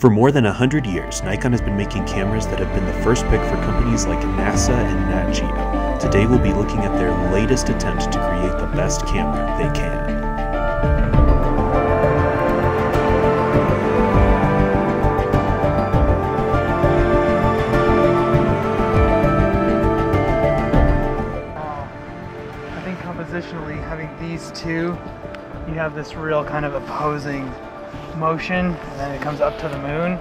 For more than 100 years, Nikon has been making cameras that have been the first pick for companies like NASA and Nat Geo. Today we'll be looking at their latest attempt to create the best camera they can. I think compositionally, having these two, you have this real kind of opposing motion, and then it comes up to the moon.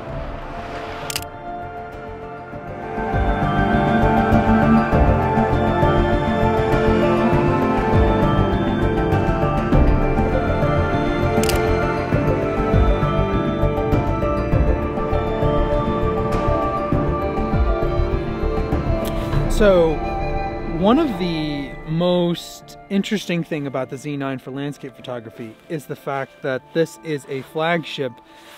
Interesting thing about the Z9 for landscape photography is the fact that this is a flagship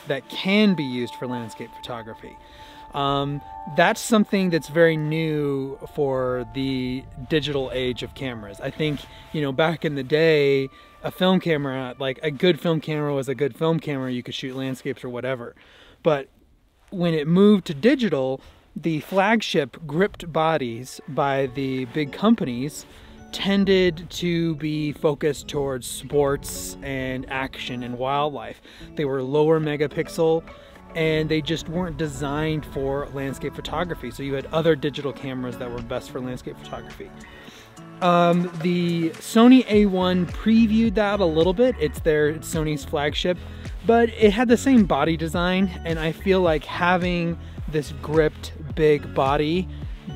that can be used for landscape photography. Um, that's something that's very new for the digital age of cameras. I think, you know, back in the day, a film camera, like a good film camera was a good film camera, you could shoot landscapes or whatever. But when it moved to digital, the flagship gripped bodies by the big companies tended to be focused towards sports and action and wildlife. They were lower megapixel and they just weren't designed for landscape photography. So you had other digital cameras that were best for landscape photography. Um, the Sony A1 previewed that a little bit. It's their it's Sony's flagship, but it had the same body design, and I feel like having this gripped big body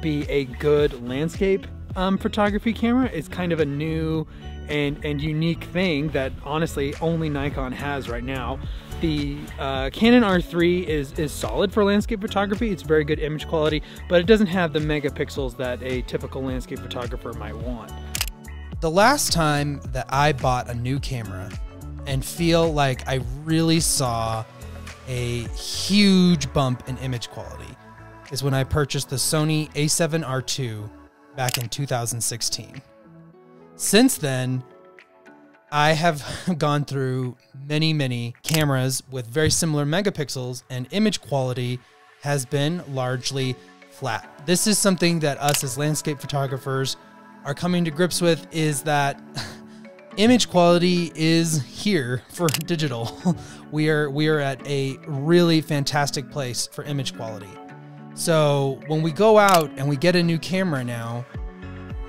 be a good landscape um, photography camera is kind of a new and and unique thing that honestly only Nikon has right now. The uh, Canon R3 is is solid for landscape photography. It's very good image quality, but it doesn't have the megapixels that a typical landscape photographer might want. The last time that I bought a new camera and feel like I really saw a huge bump in image quality is when I purchased the Sony a7R2 back in 2016. Since then, I have gone through many, many cameras with very similar megapixels, and image quality has been largely flat. This is something that us as landscape photographers are coming to grips with is that image quality is here for digital. we are we are at a really fantastic place for image quality. So when we go out and we get a new camera now,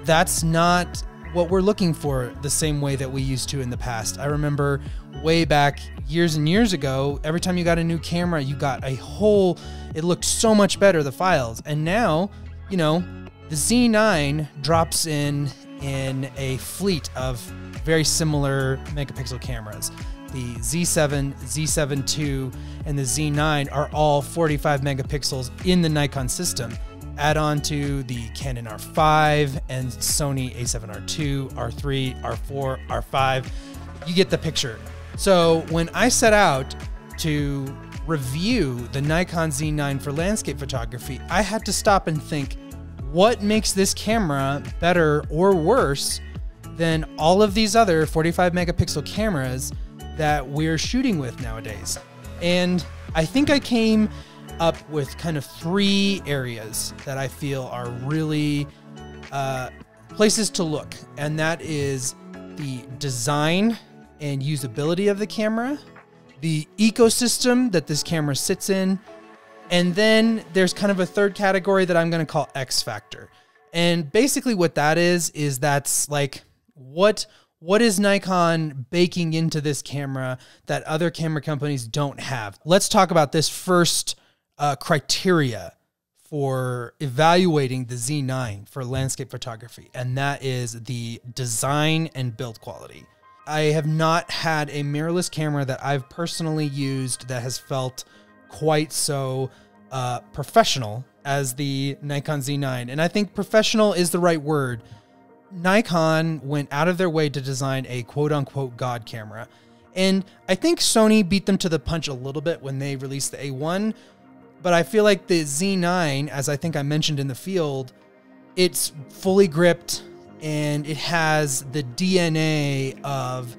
that's not what we're looking for the same way that we used to in the past. I remember way back years and years ago, every time you got a new camera, you got a whole, it looked so much better, the files. And now, you know, the Z9 drops in in a fleet of very similar megapixel cameras. The Z7, Z7 II, and the Z9 are all 45 megapixels in the Nikon system. Add on to the Canon R5 and Sony A7R2, R3, R4, R5. You get the picture. So when I set out to review the Nikon Z9 for landscape photography, I had to stop and think what makes this camera better or worse than all of these other 45 megapixel cameras that we're shooting with nowadays. And I think I came up with kind of three areas that I feel are really uh, places to look, and that is the design and usability of the camera, the ecosystem that this camera sits in, and then there's kind of a third category that I'm going to call X factor. And basically what that is is that's like what what is Nikon baking into this camera that other camera companies don't have? Let's talk about this first uh, criteria for evaluating the Z9 for landscape photography, and that is the design and build quality. I have not had a mirrorless camera that I've personally used that has felt quite so uh, professional as the Nikon Z9. And I think professional is the right word. Nikon went out of their way to design a quote unquote God camera. And I think Sony beat them to the punch a little bit when they released the A1. But I feel like the Z9, as I think I mentioned in the field, it's fully gripped and it has the DNA of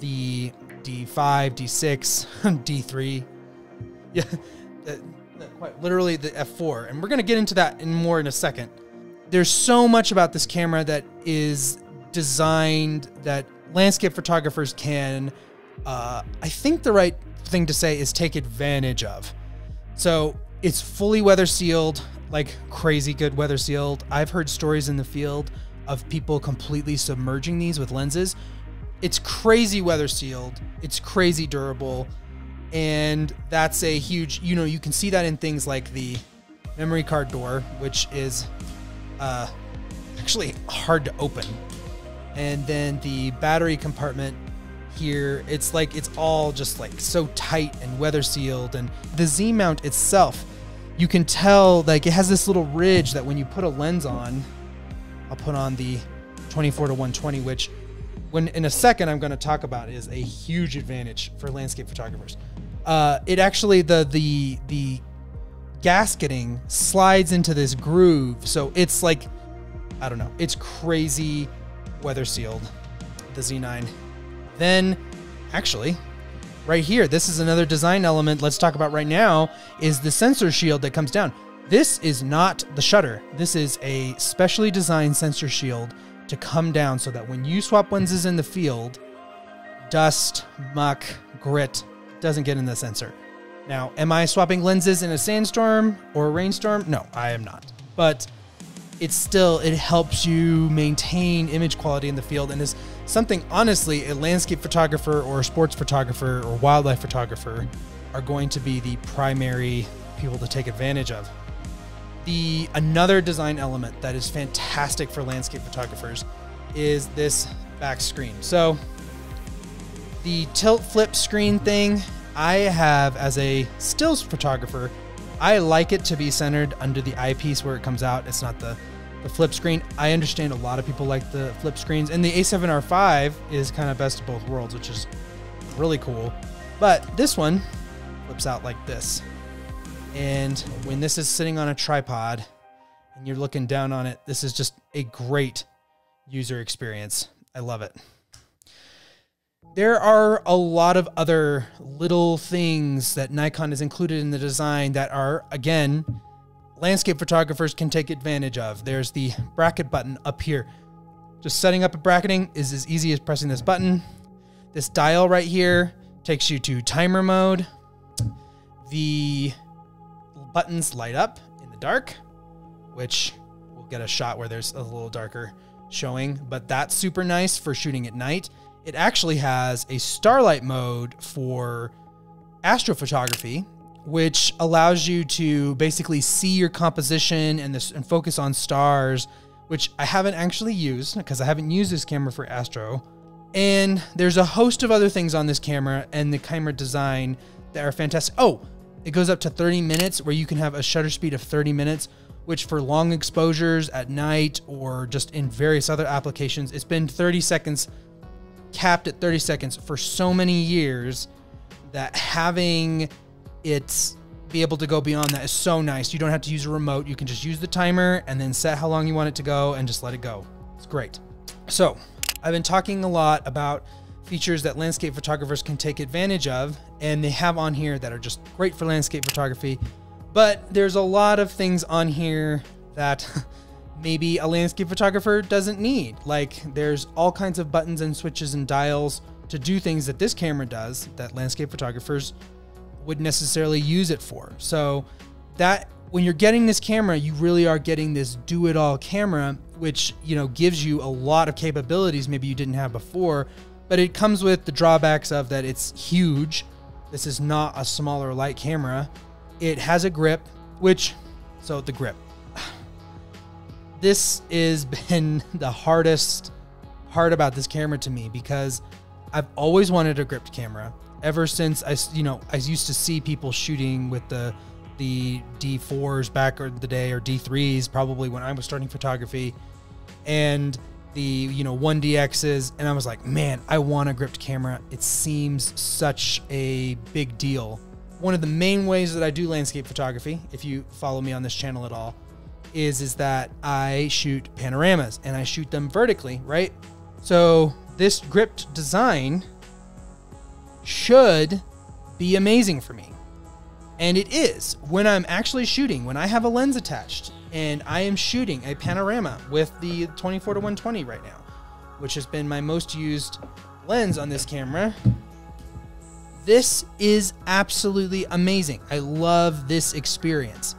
the D5, D6, D3. Yeah, the- uh, quite literally the f4, and we're gonna get into that in more in a second. There's so much about this camera that is designed that landscape photographers can, uh, I think the right thing to say is take advantage of. So it's fully weather sealed, like crazy good weather sealed. I've heard stories in the field of people completely submerging these with lenses. It's crazy weather sealed, it's crazy durable, and that's a huge, you know, you can see that in things like the memory card door, which is uh, actually hard to open. And then the battery compartment here, it's like it's all just like so tight and weather sealed. And the Z mount itself, you can tell like it has this little ridge that when you put a lens on, I'll put on the 24 to 120, which when in a second I'm going to talk about is a huge advantage for landscape photographers. Uh, it actually the the the gasketing slides into this groove, so it's like I don't know, it's crazy weather sealed. The Z9. Then, actually, right here, this is another design element. Let's talk about right now is the sensor shield that comes down. This is not the shutter. This is a specially designed sensor shield to come down so that when you swap lenses in the field, dust, muck, grit doesn't get in the sensor. Now, am I swapping lenses in a sandstorm or a rainstorm? No, I am not. But it's still it helps you maintain image quality in the field and is something honestly a landscape photographer or a sports photographer or wildlife photographer are going to be the primary people to take advantage of. The another design element that is fantastic for landscape photographers is this back screen. So the tilt flip screen thing, I have as a stills photographer, I like it to be centered under the eyepiece where it comes out. It's not the, the flip screen. I understand a lot of people like the flip screens, and the A7R5 is kind of best of both worlds, which is really cool. But this one flips out like this. And when this is sitting on a tripod and you're looking down on it, this is just a great user experience. I love it. There are a lot of other little things that Nikon has included in the design that are, again, landscape photographers can take advantage of. There's the bracket button up here. Just setting up a bracketing is as easy as pressing this button. This dial right here takes you to timer mode. The buttons light up in the dark, which we'll get a shot where there's a little darker showing, but that's super nice for shooting at night. It actually has a starlight mode for astrophotography, which allows you to basically see your composition and this and focus on stars, which I haven't actually used because I haven't used this camera for astro. And there's a host of other things on this camera and the camera design that are fantastic. Oh, it goes up to 30 minutes where you can have a shutter speed of 30 minutes, which for long exposures at night or just in various other applications, it's been 30 seconds, capped at 30 seconds for so many years that having it be able to go beyond that is so nice. You don't have to use a remote. You can just use the timer and then set how long you want it to go and just let it go. It's great. So, I've been talking a lot about features that landscape photographers can take advantage of, and they have on here that are just great for landscape photography. But there's a lot of things on here that maybe a landscape photographer doesn't need. Like, there's all kinds of buttons and switches and dials to do things that this camera does that landscape photographers would necessarily use it for. So, that when you're getting this camera, you really are getting this do it all camera, which, you know, gives you a lot of capabilities maybe you didn't have before, but it comes with the drawbacks of that it's huge. This is not a smaller light camera. It has a grip, which, so the grip. This has been the hardest part about this camera to me because I've always wanted a gripped camera ever since I, you know, I used to see people shooting with the the D4s back in the day or D3s probably when I was starting photography and the you know 1DXs and I was like, "Man, I want a gripped camera. It seems such a big deal." One of the main ways that I do landscape photography, if you follow me on this channel at all, is is that I shoot panoramas and I shoot them vertically, right? So, this gripped design should be amazing for me. And it is when I'm actually shooting, when I have a lens attached and I am shooting a panorama with the 24 to 120 right now, which has been my most used lens on this camera. This is absolutely amazing. I love this experience.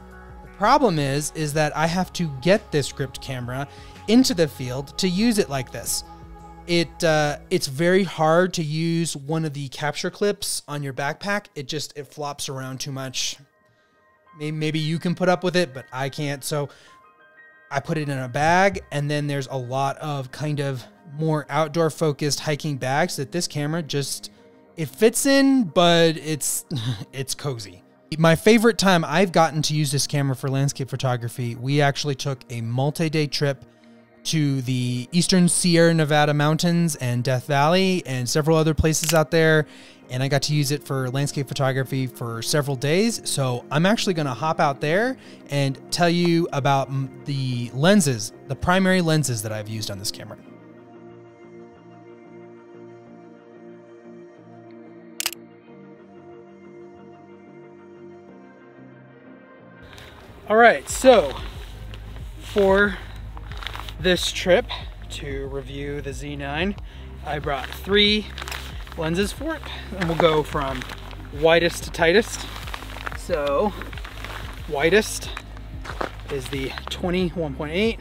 Problem is is that I have to get this gripped camera into the field to use it like this. It uh, it's very hard to use one of the capture clips on your backpack. It just it flops around too much. Maybe, maybe you can put up with it, but I can't. So I put it in a bag, and then there's a lot of kind of more outdoor focused hiking bags that this camera just it fits in, but it's it's cozy. My favorite time I've gotten to use this camera for landscape photography, we actually took a multi-day trip to the eastern Sierra Nevada mountains and Death Valley and several other places out there. And I got to use it for landscape photography for several days. So I'm actually going to hop out there and tell you about the lenses, the primary lenses that I've used on this camera. All right, so for this trip to review the Z9, I brought three lenses for it. And we'll go from widest to tightest. So, widest is the 21.8.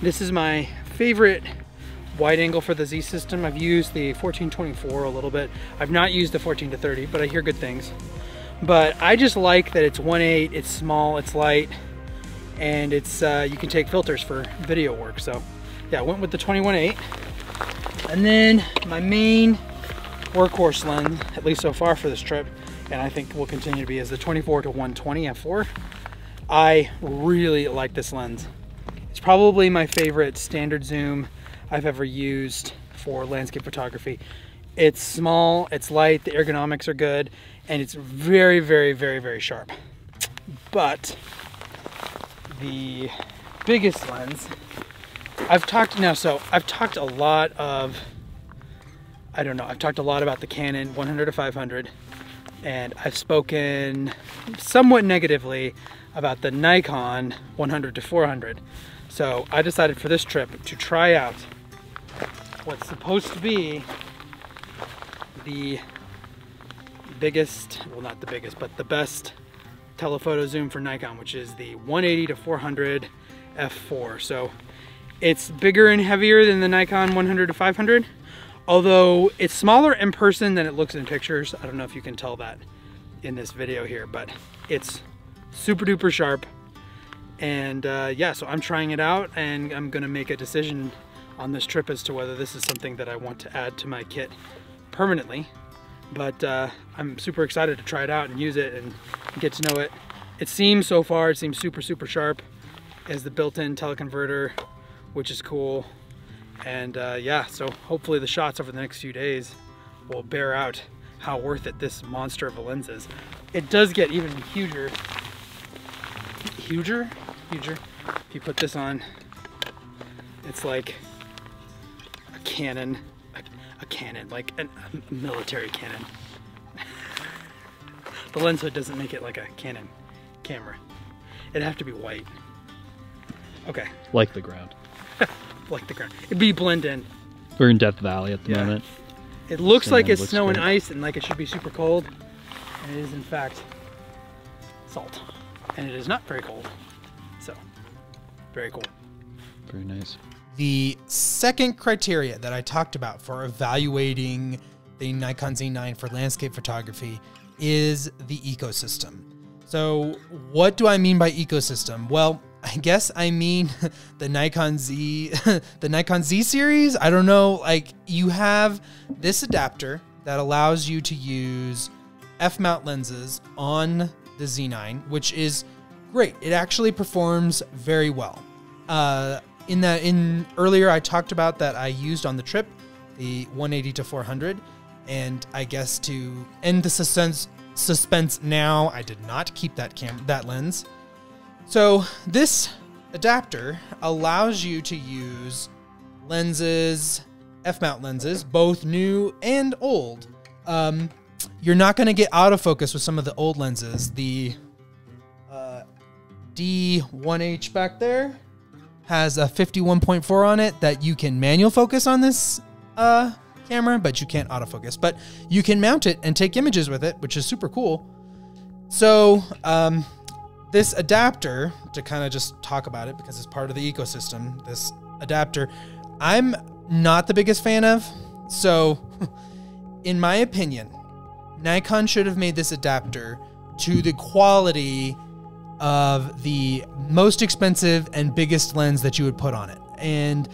This is my favorite wide angle for the Z system. I've used the 1424 a little bit. I've not used the 14 to 30, but I hear good things. But I just like that it's 1.8, it's small, it's light, and it's uh, you can take filters for video work. So yeah, I went with the 21.8. And then my main workhorse lens, at least so far for this trip, and I think will continue to be, is the 24 to 120 f4. I really like this lens. It's probably my favorite standard zoom I've ever used for landscape photography. It's small, it's light, the ergonomics are good, and it's very, very, very, very sharp. But the biggest lens, I've talked now, so I've talked a lot of, I don't know, I've talked a lot about the Canon 100 to 500, and I've spoken somewhat negatively about the Nikon 100 to 400. So I decided for this trip to try out what's supposed to be the biggest, well not the biggest, but the best telephoto zoom for Nikon, which is the 180 to 400 f4. So it's bigger and heavier than the Nikon 100 to 500, although it's smaller in person than it looks in pictures. I don't know if you can tell that in this video here, but it's super duper sharp. And uh, yeah, so I'm trying it out and I'm gonna make a decision on this trip as to whether this is something that I want to add to my kit permanently but uh, I'm super excited to try it out and use it and get to know it. It seems so far, it seems super, super sharp as the built-in teleconverter, which is cool. And uh, yeah, so hopefully the shots over the next few days will bear out how worth it this monster of a lens is. It does get even huger, huger, huger. If you put this on, it's like a Canon a cannon, like a military cannon. the lens hood doesn't make it like a Canon camera. It'd have to be white. Okay. Like the ground. like the ground. It'd be blend in. We're in Death Valley at the yeah. moment. It looks so like it's looks snow and ice and like it should be super cold. And it is in fact salt. And it is not very cold. So, very cool. Very nice. The second criteria that I talked about for evaluating the Nikon Z9 for landscape photography is the ecosystem. So, what do I mean by ecosystem? Well, I guess I mean the Nikon Z the Nikon Z series. I don't know, like you have this adapter that allows you to use f-mount lenses on the Z9, which is great. It actually performs very well. Uh, in that in earlier I talked about that I used on the trip the 180 to 400 and I guess to end the suspense suspense now I did not keep that cam that lens. So this adapter allows you to use lenses f-mount lenses both new and old um, you're not going to get autofocus with some of the old lenses. The uh, D1H back there has a 51.4 on it that you can manual focus on this uh, camera, but you can't autofocus. But you can mount it and take images with it, which is super cool. So, um, this adapter, to kind of just talk about it because it's part of the ecosystem, this adapter, I'm not the biggest fan of. So, in my opinion, Nikon should have made this adapter to the quality of the most expensive and biggest lens that you would put on it. And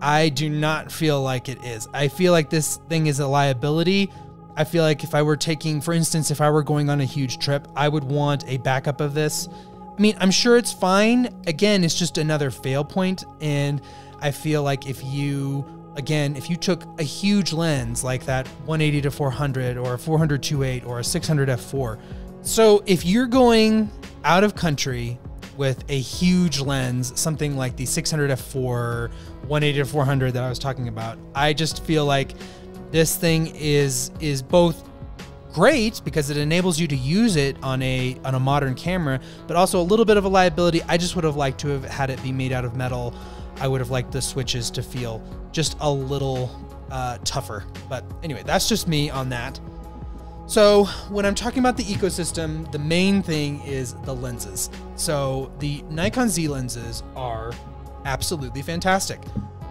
I do not feel like it is. I feel like this thing is a liability. I feel like if I were taking, for instance, if I were going on a huge trip, I would want a backup of this. I mean, I'm sure it's fine. Again, it's just another fail point, And I feel like if you, again, if you took a huge lens like that 180 to 400 or a 400 2.8 or a 600 f4, so if you're going out of country with a huge lens, something like the 600 f4, 180 to 400 that I was talking about, I just feel like this thing is is both great because it enables you to use it on a on a modern camera, but also a little bit of a liability. I just would have liked to have had it be made out of metal. I would have liked the switches to feel just a little uh, tougher. But anyway, that's just me on that. So, when I'm talking about the ecosystem, the main thing is the lenses. So, the Nikon Z lenses are absolutely fantastic.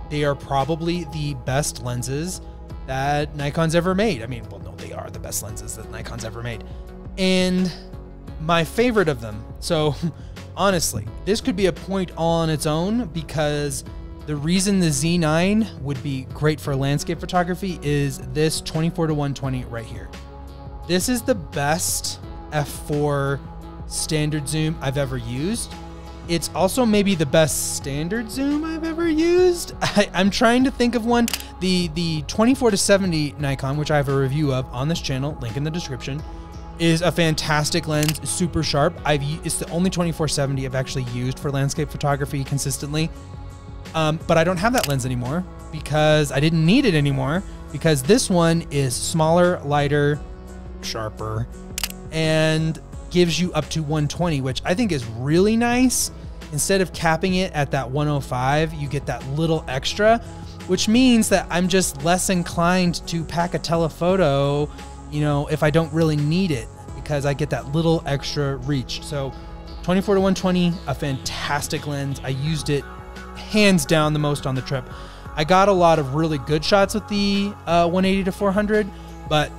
They are probably the best lenses that Nikon's ever made. I mean, well, no, they are the best lenses that Nikon's ever made. And my favorite of them. So, honestly, this could be a point all on its own because the reason the Z9 would be great for landscape photography is this 24 to 120 right here. This is the best f4 standard zoom I've ever used. It's also maybe the best standard zoom I've ever used. I, am trying to think of one. The the 24 to 70 Nikon, which I have a review of on this channel, link in the description, is a fantastic lens, super sharp. I've it's the only 2470 I've actually used for landscape photography consistently. Um, but I don't have that lens anymore because I didn't need it anymore because this one is smaller, lighter, sharper, and gives you up to 120, which I think is really nice. Instead of capping it at that 105, you get that little extra, which means that I'm just less inclined to pack a telephoto, you know, if I don't really need it because I get that little extra reach. So 24 to 120, a fantastic lens. I used it hands down the most on the trip. I got a lot of really good shots with the uh, 180 to 400, but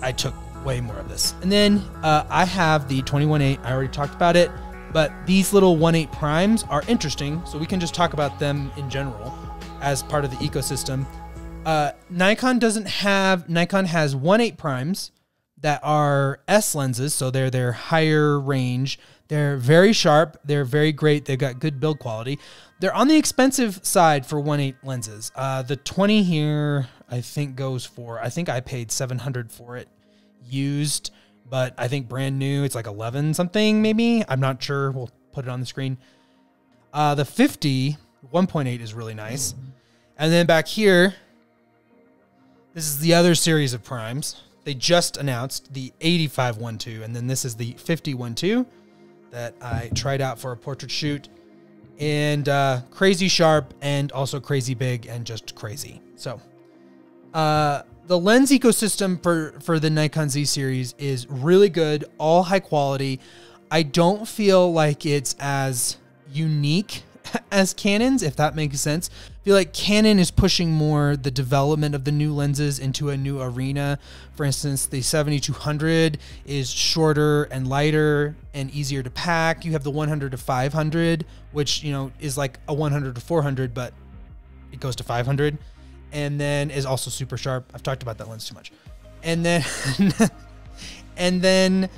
I took way more of this. And then uh, I have the 21.8. I already talked about it, but these little 1.8 primes are interesting, so we can just talk about them in general as part of the ecosystem. Uh, Nikon doesn't have Nikon has 1.8 primes that are S lenses, so they're their higher range. They're very sharp. They're very great. They've got good build quality. They're on the expensive side for 1.8 lenses. Uh, the 20 here, I think, goes for, I think I paid 700 for it used, but I think brand new, it's like 11 something maybe. I'm not sure. We'll put it on the screen. Uh, the 50 1.8 is really nice. And then back here, this is the other series of primes. They just announced the 85 1.2, and then this is the 50 1.2 that I tried out for a portrait shoot. And uh, crazy sharp and also crazy big and just crazy. So, uh, the lens ecosystem for for the Nikon Z series is really good, all high quality. I don't feel like it's as unique as Canon's, if that makes sense. I feel like Canon is pushing more the development of the new lenses into a new arena. For instance, the 7200 is shorter and lighter and easier to pack. You have the 100 to 500, which, you know, is like a 100 to 400, but it goes to 500 and then is also super sharp. I've talked about that lens too much. And then and then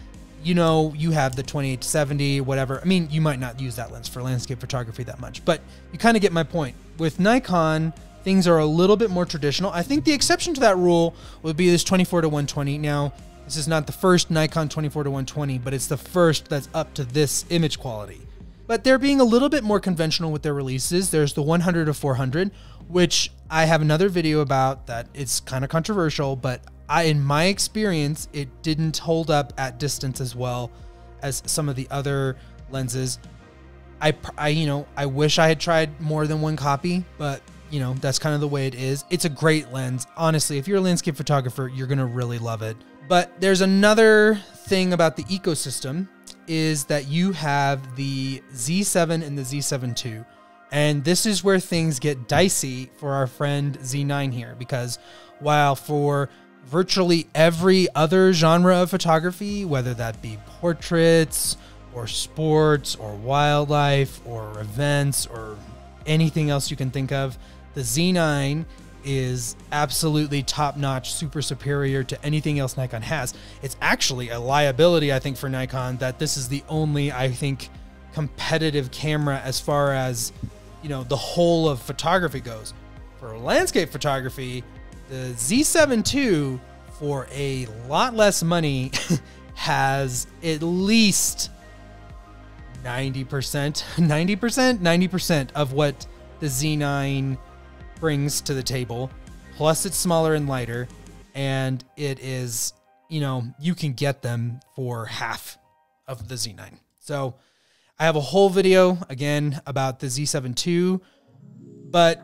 you know, you have the 28 to 70, whatever. I mean, you might not use that lens for landscape photography that much, but you kind of get my point. With Nikon, things are a little bit more traditional. I think the exception to that rule would be this 24 to 120. Now, this is not the first Nikon 24 to 120, but it's the first that's up to this image quality. But they're being a little bit more conventional with their releases. There's the 100 to 400, which I have another video about that it's kind of controversial, but I, in my experience, it didn't hold up at distance as well as some of the other lenses. I, I, you know, I wish I had tried more than one copy, but you know, that's kind of the way it is. It's a great lens. Honestly, if you're a landscape photographer, you're going to really love it. But there's another thing about the ecosystem is that you have the Z7 and the Z7 II. And this is where things get dicey for our friend Z9 here because while for virtually every other genre of photography, whether that be portraits or sports or wildlife or events or anything else you can think of, the Z9 is absolutely top notch, super superior to anything else Nikon has. It's actually a liability, I think, for Nikon that this is the only, I think, competitive camera as far as, you know, the whole of photography goes. For landscape photography, the Z7 II, for a lot less money, has at least 90%, 90%, 90% of what the Z9 brings to the table. Plus, it's smaller and lighter, and it is, you know, you can get them for half of the Z9. So, I have a whole video again about the Z7 II, but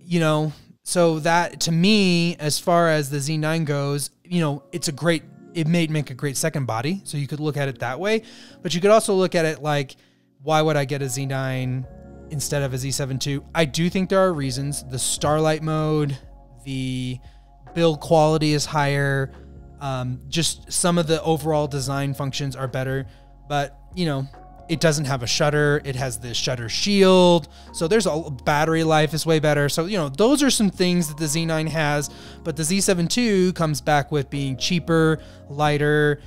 you know, so that to me, as far as the Z9 goes, you know, it's a great, it may make a great second body. So you could look at it that way, but you could also look at it like, why would I get a Z9 instead of a Z7 II? I do think there are reasons. The starlight mode, the build quality is higher. Um, just some of the overall design functions are better, but you know, it doesn't have a shutter. It has the shutter shield. So there's a battery life is way better. So, you know, those are some things that the Z9 has, but the Z7 II comes back with being cheaper, lighter.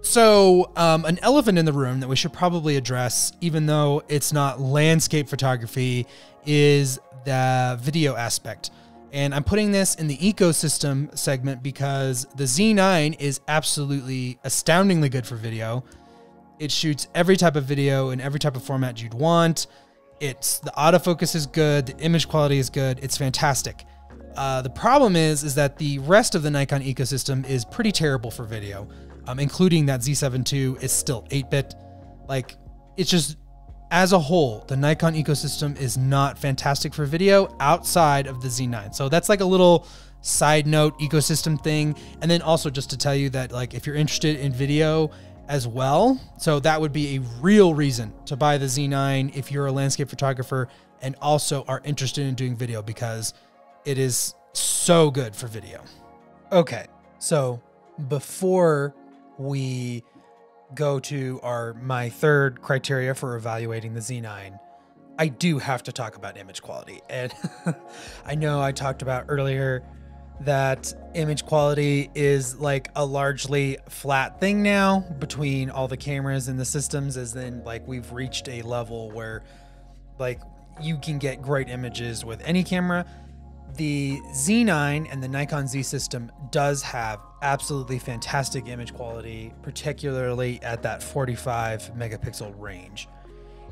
So, um, an elephant in the room that we should probably address, even though it's not landscape photography, is the video aspect. And I'm putting this in the ecosystem segment because the Z9 is absolutely astoundingly good for video. It shoots every type of video in every type of format you'd want. It's the autofocus is good, the image quality is good. It's fantastic. Uh, the problem is, is that the rest of the Nikon ecosystem is pretty terrible for video, um, including that Z7 II is still 8-bit. Like, it's just as a whole, the Nikon ecosystem is not fantastic for video outside of the Z9. So that's like a little side note ecosystem thing. And then also just to tell you that like if you're interested in video as well. So that would be a real reason to buy the Z9 if you're a landscape photographer and also are interested in doing video because it is so good for video. Okay, so before we go to our my third criteria for evaluating the Z9, I do have to talk about image quality. And I know I talked about earlier that image quality is like a largely flat thing now between all the cameras and the systems as then like we've reached a level where like you can get great images with any camera. The Z9 and the Nikon Z system does have absolutely fantastic image quality particularly at that 45 megapixel range.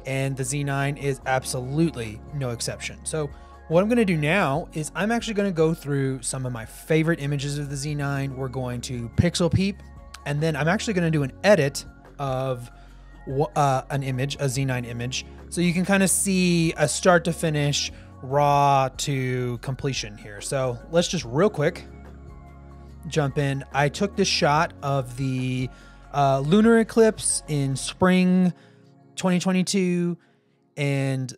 And the Z9 is absolutely no exception. So what I'm going to do now is I'm actually going to go through some of my favorite images of the Z9. We're going to pixel peep, and then I'm actually going to do an edit of uh, an image, a Z9 image, so you can kind of see a start to finish, raw to completion here. So let's just real quick jump in. I took this shot of the uh, lunar eclipse in spring 2022, and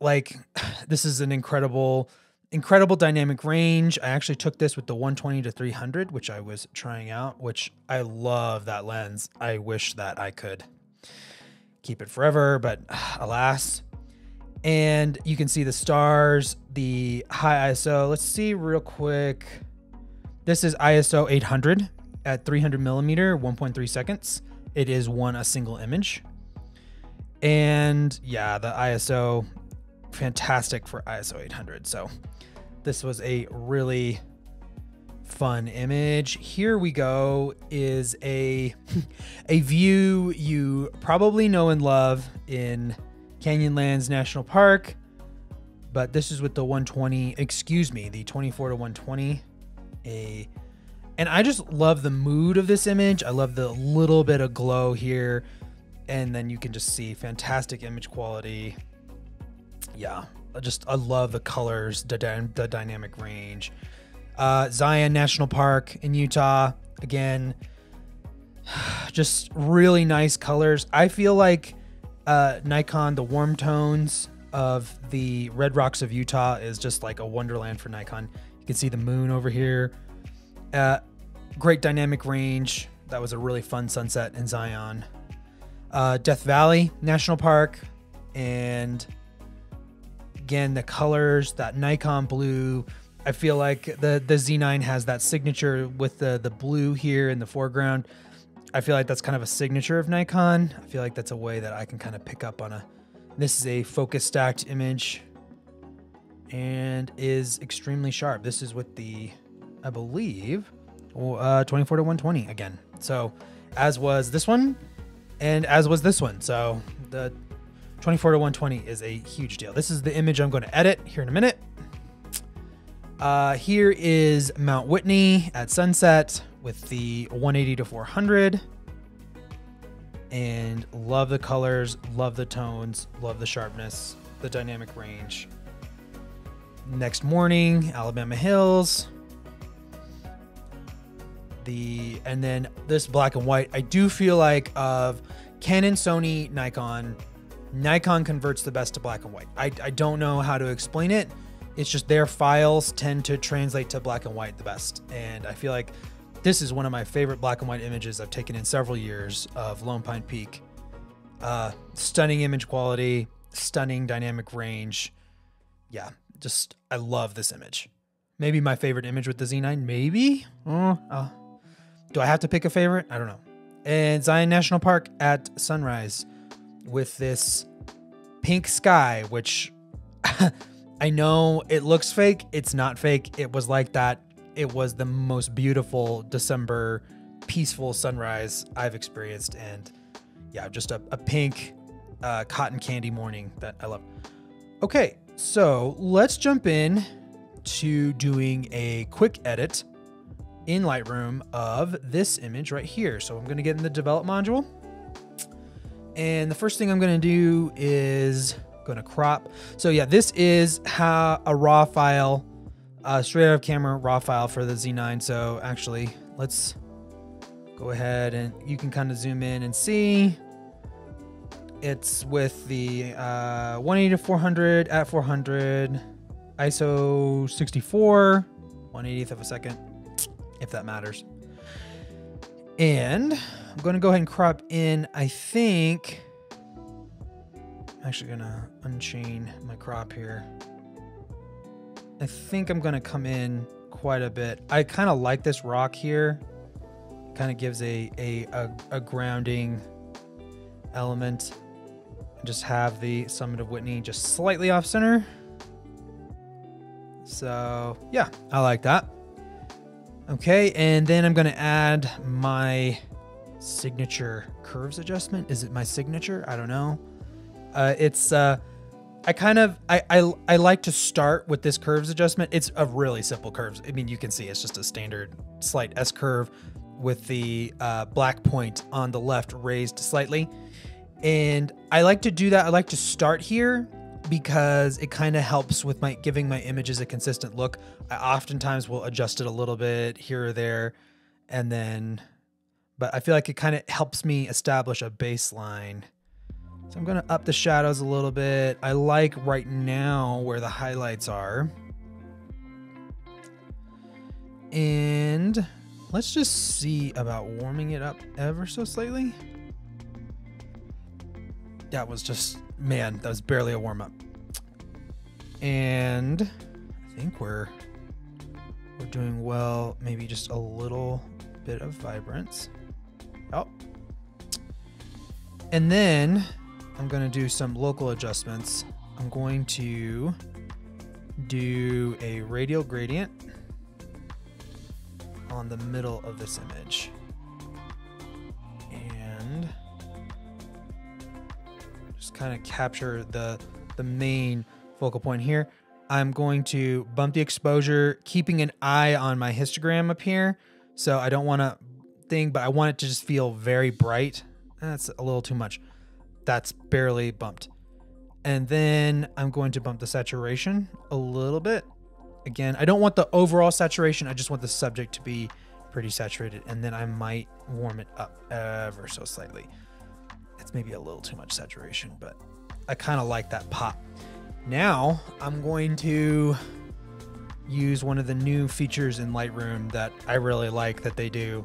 like this is an incredible incredible dynamic range. I actually took this with the 120 to 300, which I was trying out, which I love that lens. I wish that I could keep it forever, but alas. And you can see the stars, the high ISO. Let's see real quick. This is ISO 800 at 300 millimeter, 1.3 seconds. It is one a single image. And yeah, the ISO fantastic for ISO 800. So this was a really fun image. Here we go is a a view you probably know and love in Canyonlands National Park, but this is with the 120, excuse me, the 24 to 120, a And I just love the mood of this image. I love the little bit of glow here. And then you can just see fantastic image quality. Yeah, I just I love the colors, the, dy- the dynamic range. Uh, Zion National Park in Utah. Again, just really nice colors. I feel like uh, Nikon, the warm tones of the Red Rocks of Utah is just like a wonderland for Nikon. You can see the moon over here. Uh, great dynamic range. That was a really fun sunset in Zion. Uh, Death Valley National Park, and again the colors, that Nikon blue. I feel like the the Z9 has that signature with the the blue here in the foreground. I feel like that's kind of a signature of Nikon. I feel like that's a way that I can kind of pick up on a. This is a focus stacked image and is extremely sharp. This is with the, I believe, uh, 24 to 120 again. So, as was this one, and as was this one. So, the 24 to 120 is a huge deal. This is the image I'm going to edit here in a minute. Uh, here is Mount Whitney at sunset with the 180 to 400 and love the colors love the tones love the sharpness the dynamic range next morning alabama hills the and then this black and white i do feel like of canon sony nikon nikon converts the best to black and white i, I don't know how to explain it it's just their files tend to translate to black and white the best and i feel like this is one of my favorite black and white images I've taken in several years of Lone Pine Peak. Uh, stunning image quality, stunning dynamic range. Yeah, just I love this image. Maybe my favorite image with the Z9. Maybe. Oh, uh, do I have to pick a favorite? I don't know. And Zion National Park at sunrise with this pink sky, which I know it looks fake. It's not fake. It was like that it was the most beautiful December peaceful sunrise I've experienced. And yeah, just a, a pink uh, cotton candy morning that I love. Okay, so let's jump in to doing a quick edit in Lightroom of this image right here. So I'm going to get in the develop module. And the first thing I'm going to do is to crop. So yeah, this is how a raw file straight out of camera raw file for the Z9. So actually, let's go ahead and you can kind of zoom in and see. It's with the uh, 180 to 400 at 400, ISO 64, 180th of a second, if that matters. And I'm going to go ahead and crop in, I think. I'm actually going to unchain my crop here. I think I'm going to come in quite a bit. I kind of like this rock here. Kind of gives a, a, a, a grounding element. Just have the summit of Whitney just slightly off center. So yeah, I like that. Okay, and then I'm gonna add my signature curves adjustment. Is it my signature? I don't know. Uh, it's uh, I kind of I, I I like to start with this curves adjustment. It's a really simple curves. I mean, you can see it's just a standard slight S curve with the uh, black point on the left raised slightly. And I like to do that. I like to start here because it kind of helps with my giving my images a consistent look. I oftentimes will adjust it a little bit here or there and then but I feel like it kind of helps me establish a baseline so I'm gonna up the shadows a little bit. I like right now where the highlights are. And let's just see about warming it up ever so slightly. That was just, man, that was barely a warm up. And I think we're we're doing well. Maybe just a little bit of vibrance. Oh. And then I'm going to do some local adjustments. I'm going to do a radial gradient on the middle of this image. Kind of capture the the main focal point here. I'm going to bump the exposure, keeping an eye on my histogram up here So I don't want to thing, but I want it to just feel very bright. That's a little too much. That's barely bumped. And then I'm going to bump the saturation a little bit. Again, I don't want the overall saturation. I just want the subject to be pretty saturated. And then I might warm it up ever so slightly. It's maybe a little too much saturation, but I kind of like that pop. Now I'm going to use one of the new features in Lightroom that I really like that they do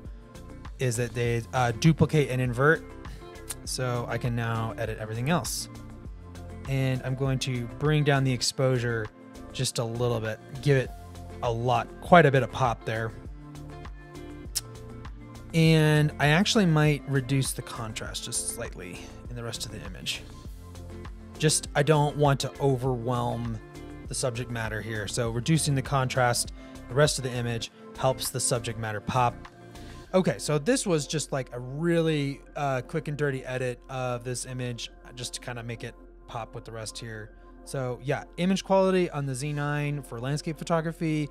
is that they uh, duplicate and invert. So I can now edit everything else. And I'm going to bring down the exposure just a little bit, give it a lot, quite a bit of pop there. And I actually might reduce the contrast just slightly in the rest of the image. Just, I don't want to overwhelm the subject matter here. So reducing the contrast, the rest of the image helps the subject matter pop. Okay, so this was just like a really uh, quick and dirty edit of this image, just to kind of make it pop with the rest here. So yeah, image quality on the Z9 for landscape photography,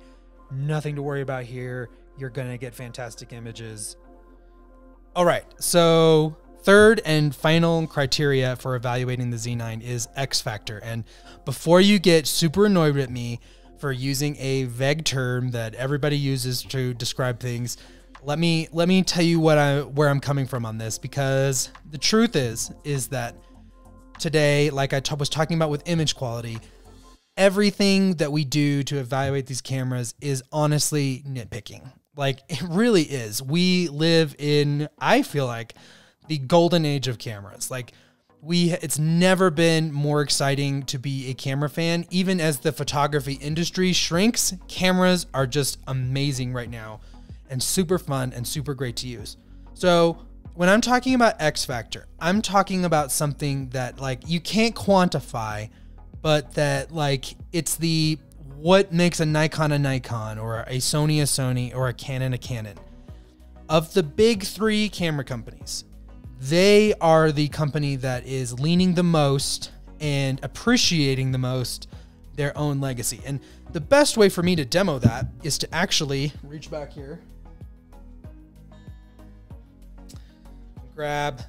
nothing to worry about here. You're gonna get fantastic images. All right, so third and final criteria for evaluating the Z9 is X factor. And before you get super annoyed at me for using a vague term that everybody uses to describe things, let me let me tell you what I where I'm coming from on this because the truth is is that today, like I was talking about with image quality, everything that we do to evaluate these cameras is honestly nitpicking. Like it really is. We live in, I feel like, the golden age of cameras. Like we, it's never been more exciting to be a camera fan. Even as the photography industry shrinks, cameras are just amazing right now and super fun and super great to use. So when I'm talking about X Factor, I'm talking about something that like you can't quantify, but that like it's the what makes a Nikon a Nikon or a Sony a Sony or a Canon a Canon. Of the big three camera companies, they are the company that is leaning the most and appreciating the most their own legacy. And the best way for me to demo that is to actually reach back here grab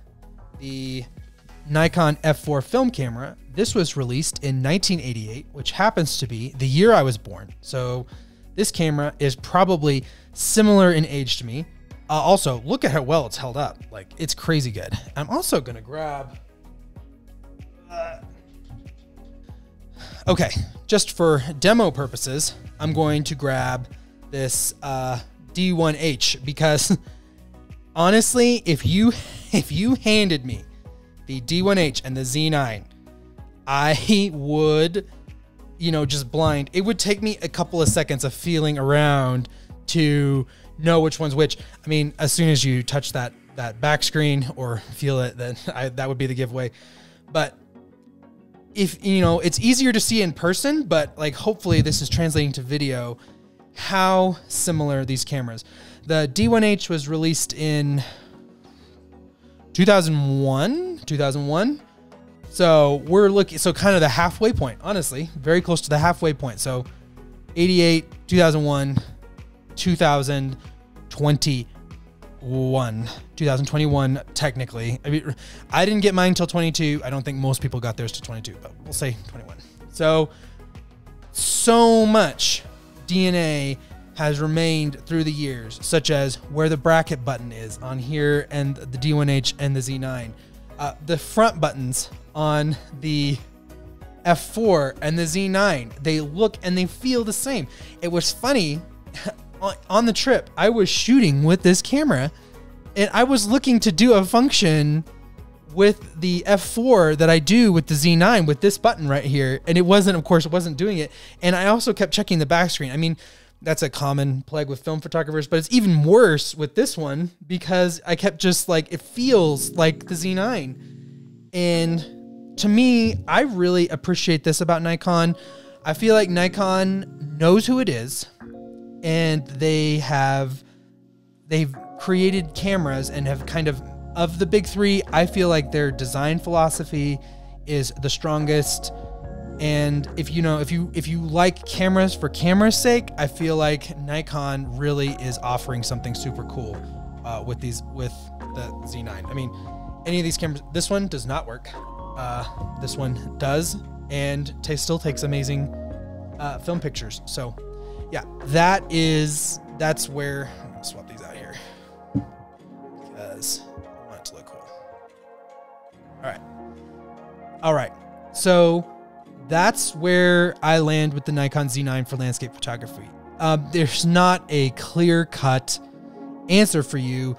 the Nikon F4 film camera. This was released in 1988, which happens to be the year I was born. So this camera is probably similar in age to me. Uh, also, look at how well it's held up. Like, it's crazy good. I'm also going to grab. Uh, okay, just for demo purposes, I'm going to grab this uh, D1H because honestly, if you if you handed me the D1H and the Z9, I would, you know, just blind. It would take me a couple of seconds of feeling around to know which one's which. I mean, as soon as you touch that that back screen or feel it, then I, that would be the giveaway. But if you know, it's easier to see in person, but like hopefully this is translating to video. How similar these cameras. The D1H was released in 2001, 2001. So we're looking, so kind of the halfway point, honestly, very close to the halfway point. So 88, 2001, 2021, 2021, technically. I mean, I didn't get mine until 22. I don't think most people got theirs to 22, but we'll say 21. So, so much DNA has remained through the years, such as where the bracket button is on here and the D1H and the Z9. Uh, the front buttons on the F4 and the Z9, they look and they feel the same. It was funny on the trip, I was shooting with this camera and I was looking to do a function with the F4 that I do with the Z9 with this button right here. And it wasn't, of course, it wasn't doing it. And I also kept checking the back screen. I mean, that's a common plague with film photographers, but it's even worse with this one because I kept just like it feels like the Z9. And to me, I really appreciate this about Nikon. I feel like Nikon knows who it is and they have they've created cameras and have kind of of the big 3, I feel like their design philosophy is the strongest And if you know if you if you like cameras for camera's sake, I feel like Nikon really is offering something super cool uh, with these with the Z9. I mean, any of these cameras. This one does not work. Uh, this one does, and t- still takes amazing uh, film pictures. So, yeah, that is that's where I'm gonna swap these out here because I want it to look cool. All right, all right. So that's where I land with the Nikon Z9 for landscape photography. Um, there's not a clear cut answer for you.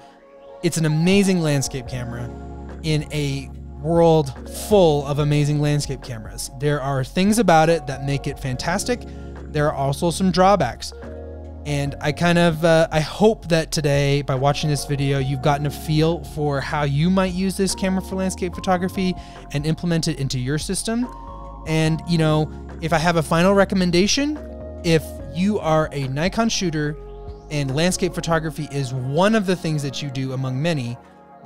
It's an amazing landscape camera in a world full of amazing landscape cameras. There are things about it that make it fantastic. There are also some drawbacks. And I kind of uh, I hope that today by watching this video you've gotten a feel for how you might use this camera for landscape photography and implement it into your system. And you know, if I have a final recommendation, if you are a Nikon shooter and landscape photography is one of the things that you do among many,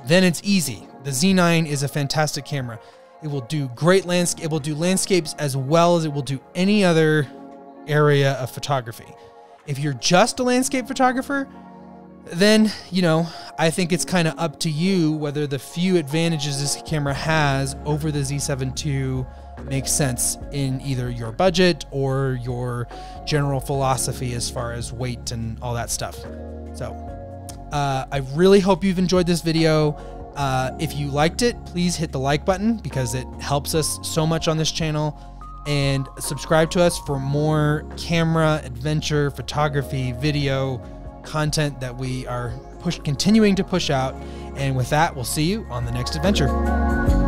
then it's easy. The Z9 is a fantastic camera. It will do great landscape. It will do landscapes as well as it will do any other area of photography. If you're just a landscape photographer, then, you know, I think it's kind of up to you whether the few advantages this camera has over the Z7 II makes sense in either your budget or your general philosophy as far as weight and all that stuff. So, uh, I really hope you've enjoyed this video. Uh, if you liked it, please hit the like button because it helps us so much on this channel. And subscribe to us for more camera, adventure, photography, video content that we are push continuing to push out. And with that, we'll see you on the next adventure.